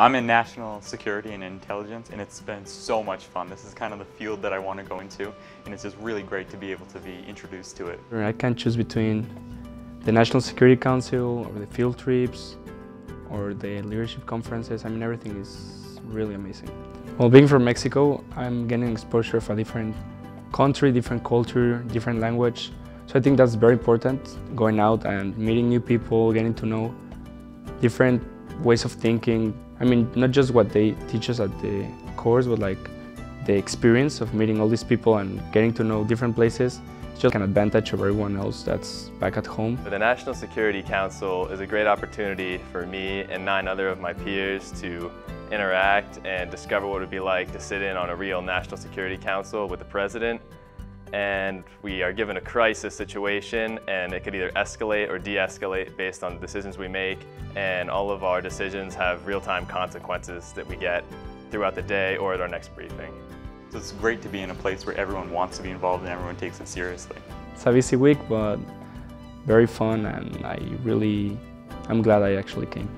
I'm in national security and intelligence and it's been so much fun. This is kind of the field that I want to go into and it's just really great to be able to be introduced to it. I can't choose between the National Security Council or the field trips or the leadership conferences. I mean, everything is really amazing. Well, being from Mexico, I'm getting exposure of a different country, different culture, different language. So I think that's very important, going out and meeting new people, getting to know different ways of thinking. I mean, not just what they teach us at the course, but like the experience of meeting all these people and getting to know different places. It's just an advantage of everyone else that's back at home. The National Security Council is a great opportunity for me and nine other of my peers to interact and discover what it would be like to sit in on a real National Security Council with the President and we are given a crisis situation and it could either escalate or de-escalate based on the decisions we make and all of our decisions have real-time consequences that we get throughout the day or at our next briefing. So it's great to be in a place where everyone wants to be involved and everyone takes it seriously. It's a busy week but very fun and I really, I'm glad I actually came.